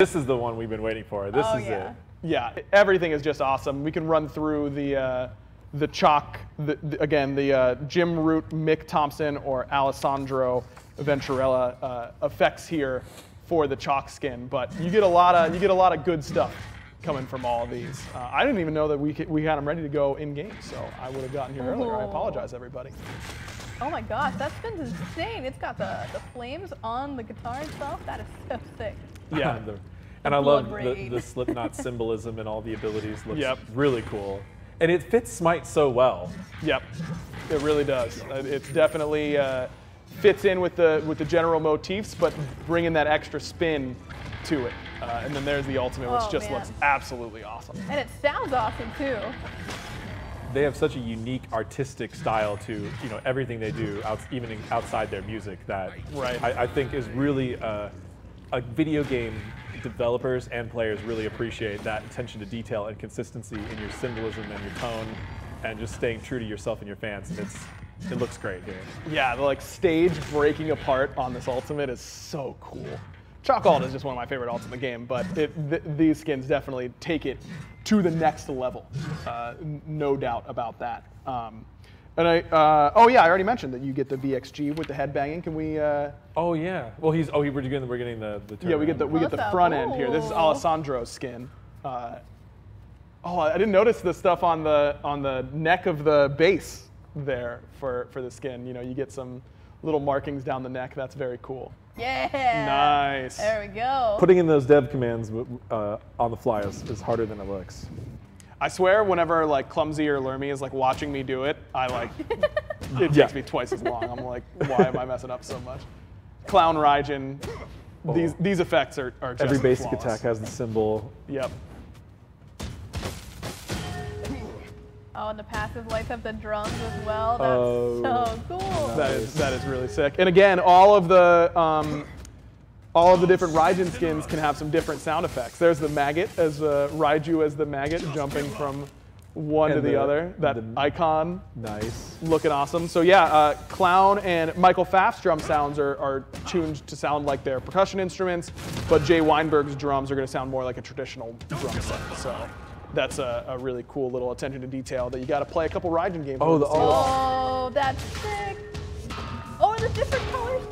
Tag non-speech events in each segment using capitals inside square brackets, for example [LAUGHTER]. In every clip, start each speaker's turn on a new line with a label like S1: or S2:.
S1: This is the one we've been waiting for. This
S2: Oh,
S1: is
S2: yeah.
S1: it.
S3: Yeah, everything is just awesome. We can run through the uh, the Chaac, the, the- again, the uh, Jim Root, Mick Thomson, or Alessandro Venturella uh, effects here for the Chaac skin. But you get a lot of you get a lot of good stuff coming from all of these. Uh, I didn't even know that we could, we had them ready to go in game, so I would have gotten here earlier. I apologize, everybody.
S2: Oh my gosh, that spin's insane. It's got the, the flames on the guitar itself. That is so sick.
S3: Yeah. [LAUGHS]
S1: The- and I love the,
S2: rain.
S1: the Slipknot [LAUGHS] symbolism and all the abilities. Looks
S3: Yep.
S1: really cool. And it fits Smite so well.
S3: Yep, it really does. Uh, It definitely uh, fits in with the with the general motifs, but bringing that extra spin to it. Uh, and then there's the ultimate, which
S2: Oh,
S3: just
S2: man.
S3: looks absolutely awesome.
S2: And it sounds awesome too.
S1: They have such a unique artistic style to you know everything they do, out, even in- outside their music, that
S3: Right.
S1: I, I think is really uh, video game developers and players really appreciate that attention to detail and consistency in your symbolism and your tone, and just staying true to yourself and your fans. It's it looks great here.
S3: Yeah, the like stage breaking apart on this ultimate is so cool. Chaac Ult is just one of my favorite ults in the game, but it, th- these skins definitely take it to the next level. Uh, no doubt about that. Um, and I, uh, oh yeah, I already mentioned that you get the VXG with the head headbanging. Can we? Uh,
S1: Oh yeah. Well, he's oh he, we're getting we're getting the the
S3: Yeah, we get the we get the front end here. This is Alessandro's skin. Uh, oh, I didn't notice the stuff on the on the neck of the bass there for for the skin. You know, you get some little markings down the neck. That's very cool.
S2: Yeah.
S3: Nice.
S2: There we go.
S1: putting in those dev commands uh, on the fly is, is harder than it looks.
S3: I swear, whenever like clumsy or Lermy is like watching me do it, I like [LAUGHS] it
S1: Yeah.
S3: takes me twice as long. I'm like, why am I messing up so much? Clown Raijin. These these effects are, are just
S1: Every basic
S3: flawless.
S1: attack has the symbol.
S3: Yep.
S2: Oh, and the passive lights up the drums as well. That's
S1: Oh.
S2: so cool.
S3: That is that is really sick. And again, all of the um, all of the different Raijin skins can have some different sound effects. There's the maggot as uh, Raiju as the maggot jumping from one
S1: And
S3: to the,
S1: the-
S3: other. That
S1: the-
S3: icon
S1: Nice.
S3: looking awesome. So yeah, uh, Clown and Michael Pfaff's drum sounds are, are tuned to sound like their percussion instruments, but Jay Weinberg's drums are going to sound more like a traditional drum set. So that's a, a really cool little attention to detail that you got to play a couple Raijin games.
S1: Oh, the-
S3: to see.
S2: Oh, that's sick. Oh, and the different colors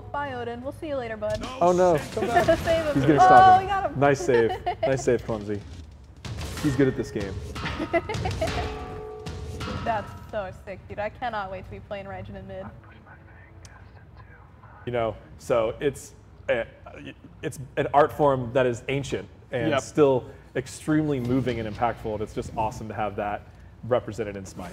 S2: too. Oh, bye, Odin. We'll see you later, bud.
S1: Oh no. [LAUGHS]
S2: Save him.
S1: He's gonna
S2: oh,
S1: stop
S2: we
S1: him.
S2: got him.
S1: Nice save. [LAUGHS] nice save, Clumsy. He's good at this game. [LAUGHS]
S2: That's so sick, dude. I cannot wait to be playing Raijin in mid.
S1: You know, so it's a, it's an art form that is ancient and
S3: Yep.
S1: still extremely moving and impactful, and it's just awesome to have that represented in Smite.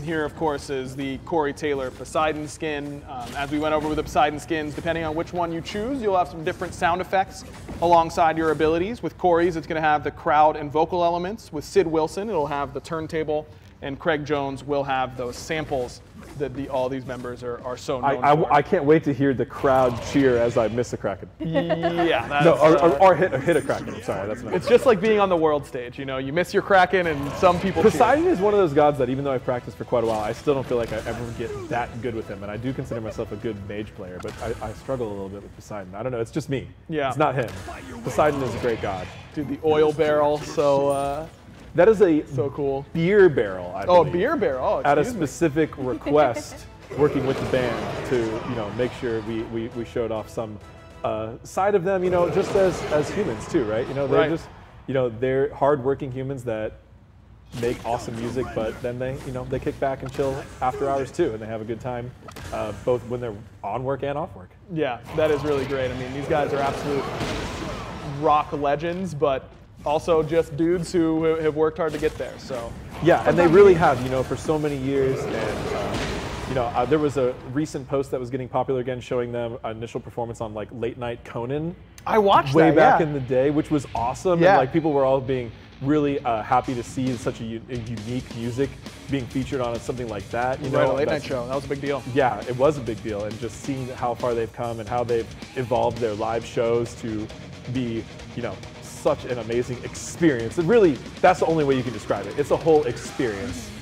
S3: Here, of course, is the Corey Taylor Poseidon skin. Um, as we went over with the Poseidon skins, depending on which one you choose, you'll have some different sound effects alongside your abilities. With Corey's, it's going to have the crowd and vocal elements. With Sid Wilson, it'll have the turntable. And Craig Jones will have those samples that the, all these members are, are so
S1: I,
S3: known
S1: I,
S3: for.
S1: I can't wait to hear the crowd cheer as I miss a Kraken. [LAUGHS]
S3: yeah,
S1: No, or, or, or hit, or hit a Kraken. Sorry, that's not.
S3: it's just like being on the world stage. You know, you miss your Kraken, and some people cheer.
S1: Poseidon is one of those gods that even though I've practiced for quite a while, I still don't feel like I ever get that good with him. And I do consider myself a good mage player, but I, I struggle a little bit with Poseidon. I don't know, it's just me.
S3: Yeah.
S1: It's not him. Poseidon is a great god.
S3: Dude, the oil barrel, so uh,
S1: That is a
S3: so cool.
S1: beer barrel, I
S3: Oh, a
S1: believe,
S3: beer barrel. Oh,
S1: At a
S3: excuse me.
S1: specific [LAUGHS] request, working with the band to, you know, make sure we, we, we showed off some uh, side of them, you know, just as, as humans too, right? You know, they're
S3: Right.
S1: just, you know, they're hardworking humans that make awesome music, but then they, you know, they kick back and chill after hours too, and they have a good time, uh, both when they're on work and off work.
S3: Yeah, that is really great. I mean, these guys are absolute rock legends, but also just dudes who have worked hard to get there. So,
S1: Yeah, and they really have, you know, for so many years. And, um, you know, uh, there was a recent post that was getting popular again showing them initial performance on like late night Conan
S3: I watched
S1: way
S3: that,
S1: back
S3: yeah.
S1: in the day, which was awesome.
S3: Yeah.
S1: And like people were all being really uh, happy to see such a unique music being featured on something like that. You
S3: right,
S1: know,
S3: a late night show. That was a big deal.
S1: yeah, it was a big deal, and just seeing how far they've come and how they've evolved their live shows to be, you know, such an amazing experience. It really, that's the only way you can describe it. It's a whole experience.